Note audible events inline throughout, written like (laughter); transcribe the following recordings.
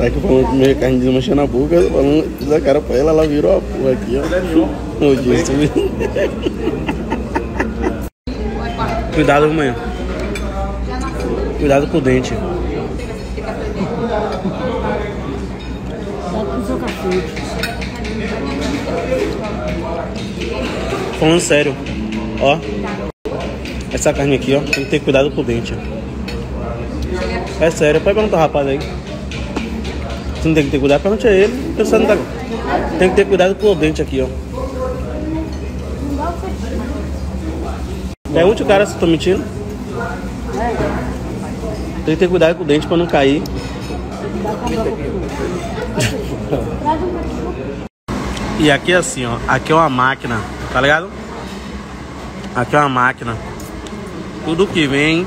Tá aqui falando que carne desmancha na boca, falando, fiz a cara pra ela, ela virou a porra aqui, ó. Não disse. Cuidado, mãe. Cuidado com o dente. Falando sério, ó. Essa carne aqui, ó, tem que ter cuidado com o dente. É sério, pode perguntar ao rapaz aí. Você não tem que ter cuidado, pergunte a ele. porque Você não tá... Tem que ter cuidado com o dente aqui, ó. Pergunte o cara se eu tô mentindo. Tem que ter cuidado com o dente pra não cair. E aqui é assim, ó. Aqui é uma máquina, tá ligado? Aqui é uma máquina. Tudo que vem,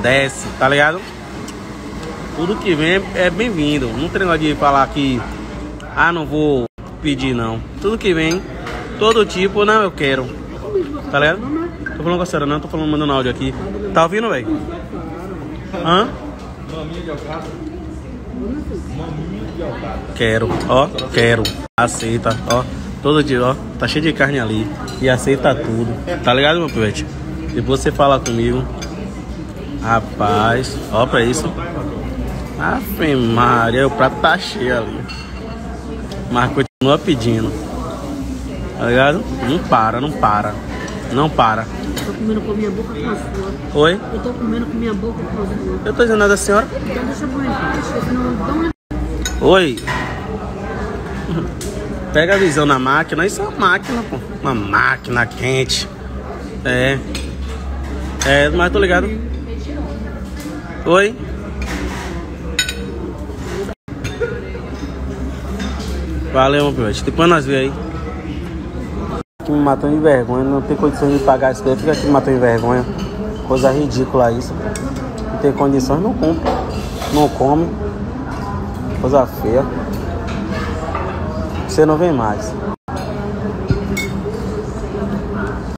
desce, tá ligado? Tudo que vem é bem-vindo. Não tem negócio de falar que, ah, não vou pedir, não. Tudo que vem, todo tipo, não, eu quero. Tá ligado? Tô falando com a senhora, não. Tô falando, mandando áudio aqui. Tá ouvindo, velho? Hã? Quero, ó, quero. Aceita, ó. Todo dia, ó. Tá cheio de carne ali. E aceita tudo. Tá ligado, meu pivete? Depois você fala comigo. Rapaz, ó pra isso. Ave Maria, o prato tá cheio ali. Mas continua pedindo. Tá ligado? Não para, não para. Não para. Eu tô comendo com a minha boca com a sua. Oi? Eu tô comendo com minha boca com a sua. Eu tô dizendo nada da senhora. Então deixa eu uma Oi. (laughs) Pega a visão na máquina. Isso é uma máquina, pô. Uma máquina quente. É. É, mas tô ligado. Oi. Valeu, meu pivete. Depois nós vemos aí. Que me matou de vergonha. Não tem condições de pagar isso daí. Fica aqui me matou de vergonha. Coisa ridícula isso. Não tem condições, não compra. Não come. Coisa feia. Você não vem mais.